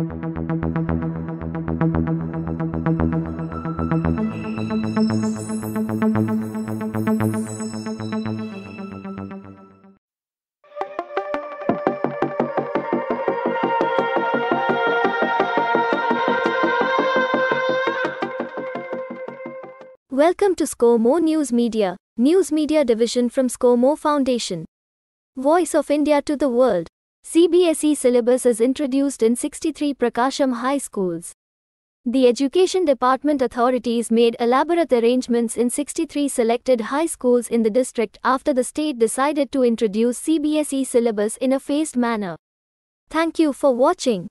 Welcome to Score More News Media, news media division from Score More Foundation. Voice of India to the world. CBSE syllabus is introduced in 63 Prakasam high schools. The Education Department authorities made elaborate arrangements in 63 selected high schools in the district after the state decided to introduce CBSE syllabus in a phased manner. Thank you for watching.